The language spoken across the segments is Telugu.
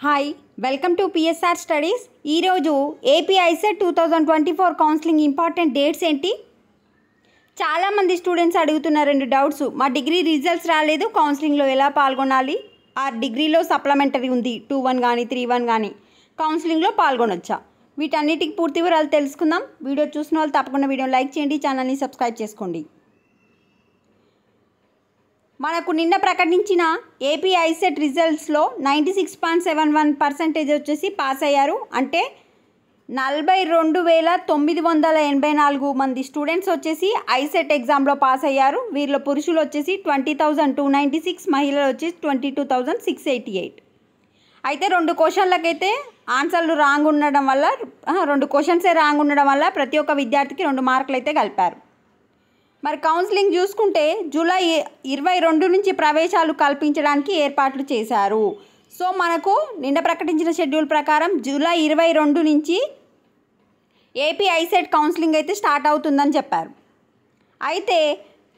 Hi welcome to PSR studies ఈరోజు AP ICET two thousand twenty four counselling important dates ఏంటి? చాలామంది స్టూడెంట్స్ అడుగుతున్న రెండు డౌట్స్ మా డిగ్రీ రిజల్ట్స్ రాలేదు. కౌన్సిలింగ్లో ఎలా పాల్గొనాలి? ఆ డిగ్రీలో సప్లిమెంటరీ ఉంది. టూ వన్ కానీ త్రీ వన్ కానీ కౌన్సిలింగ్లో పాల్గొనొచ్చా? వీటన్నిటికి పూర్తి వివరాలు తెలుసుకుందాం. వీడియో చూసిన వాళ్ళు తప్పకుండా వీడియో లైక్ చేయండి. ఛానల్ని సబ్స్క్రైబ్ చేసుకోండి. మనకు నిన్న ప్రకటించిన AP ICET రిజల్ట్స్లో ninety six point seven one percentage వచ్చేసి పాస్ అయ్యారు. అంటే నలభై రెండు వేల తొమ్మిది వందల ఎనభై నాలుగు మంది స్టూడెంట్స్ వచ్చేసి ఐసెట్ ఎగ్జామ్లో పాస్ అయ్యారు. వీరిలో పురుషులు వచ్చేసి twenty thousand two ninety six మహిళలు వచ్చేసి twenty two thousand six eighty eight. అయితే రెండు క్వశ్చన్లకైతే ఆన్సర్లు రాంగ్ ఉండడం వల్ల రెండు క్వశ్చన్సే రాంగ్ ఉండడం వల్ల ప్రతి ఒక్క విద్యార్థికి రెండు మార్కులు అయితే కలిపారు. మరి కౌన్సిలింగ్ చూసుకుంటే జూలై ఇరవై రెండు నుంచి ప్రవేశాలు కల్పించడానికి ఏర్పాట్లు చేశారు. సో మనకు నిన్న ప్రకటించిన షెడ్యూల్ ప్రకారం జూలై ఇరవై రెండు నుంచి ఏపీ ఐసెట్ కౌన్సిలింగ్ అయితే స్టార్ట్ అవుతుందని చెప్పారు. అయితే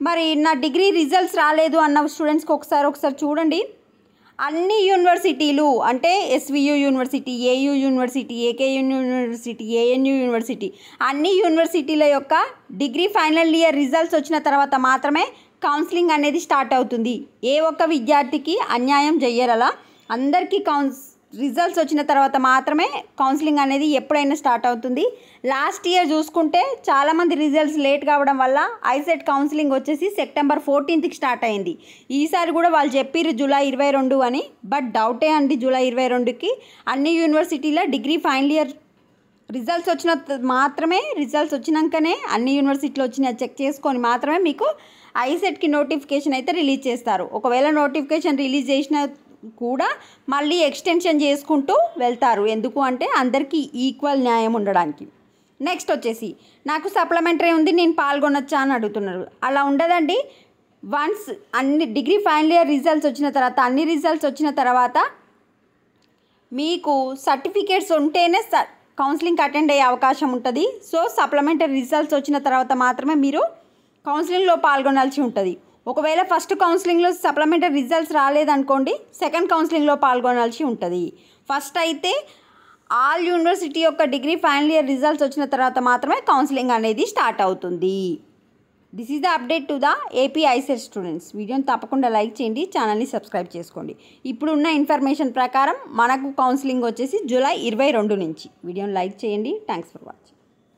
మరి నా డిగ్రీ రిజల్ట్స్ రాలేదు అన్న స్టూడెంట్స్కి ఒకసారి ఒకసారి చూడండి. అన్ని యూనివర్సిటీలు అంటే SVU university AU university AKU university ANU university అన్ని యూనివర్సిటీల యొక్క డిగ్రీ ఫైనల్ ఇయర్ రిజల్ట్స్ వచ్చిన తర్వాత మాత్రమే కౌన్సిలింగ్ అనేది స్టార్ట్ అవుతుంది. ఏ ఒక్క విద్యార్థికి అన్యాయం చెయ్యరలా అందరికీ కౌన్స్ రిజల్ట్స్ వచ్చిన తర్వాత మాత్రమే కౌన్సిలింగ్ అనేది ఎప్పుడైనా స్టార్ట్ అవుతుంది. లాస్ట్ ఇయర్ చూసుకుంటే చాలామంది రిజల్ట్స్ లేట్ కావడం వల్ల ఐసెట్ కౌన్సిలింగ్ వచ్చేసి సెప్టెంబర్ ఫోర్టీన్త్కి స్టార్ట్ అయింది. ఈసారి కూడా వాళ్ళు చెప్పిర్రు జూలై ఇరవై రెండు అని బట్ డౌటే అండి జూలై ఇరవై రెండుకి. అన్ని యూనివర్సిటీలో డిగ్రీ ఫైనల్ ఇయర్ రిజల్ట్స్ వచ్చిన మాత్రమే రిజల్ట్స్ వచ్చినాకనే అన్ని యూనివర్సిటీలు వచ్చిన చెక్ చేసుకొని మాత్రమే మీకు ఐసెట్కి నోటిఫికేషన్ అయితే రిలీజ్ చేస్తారు. ఒకవేళ నోటిఫికేషన్ రిలీజ్ చేసిన కూడా మళ్ళీ ఎక్స్టెన్షన్ చేసుకుంటూ వెళ్తారు. ఎందుకు అంటే అందరికీ ఈక్వల్ న్యాయం ఉండడానికి. నెక్స్ట్ వచ్చేసి నాకు సప్లిమెంటరీ ఉంది నేను పాల్గొనొచ్చా అని అడుగుతున్నారు. అలా ఉండదండి. వన్స్ అన్ని డిగ్రీ ఫైనల్ ఇయర్ రిజల్ట్స్ వచ్చిన తర్వాత అన్ని రిజల్ట్స్ వచ్చిన తర్వాత మీకు సర్టిఫికేట్స్ ఉంటేనే స కౌన్సిలింగ్కి అటెండ్ అయ్యే అవకాశం ఉంటుంది. సో సప్లిమెంటరీ రిజల్ట్స్ వచ్చిన తర్వాత మాత్రమే మీరు కౌన్సిలింగ్లో పాల్గొనాల్సి ఉంటుంది. ఒకవేళ ఫస్ట్ కౌన్సిలింగ్లో సప్లిమెంటరీ రిజల్ట్స్ రాలేదనుకోండి సెకండ్ కౌన్సిలింగ్లో పాల్గొనాల్సి ఉంటుంది. ఫస్ట్ అయితే ఆల్ యూనివర్సిటీ యొక్క డిగ్రీ ఫైనల్ ఇయర్ రిజల్ట్స్ వచ్చిన తర్వాత మాత్రమే కౌన్సిలింగ్ అనేది స్టార్ట్ అవుతుంది. This is the update to the AP ICET students వీడియోని తప్పకుండా లైక్ చేయండి ఛానల్ని సబ్స్క్రైబ్ చేసుకోండి. ఇప్పుడు ఉన్న ఇన్ఫర్మేషన్ ప్రకారం మనకు కౌన్సిలింగ్ వచ్చేసి జూలై ఇరవై రెండు నుంచి. వీడియోని లైక్ చేయండి. Thanks for watching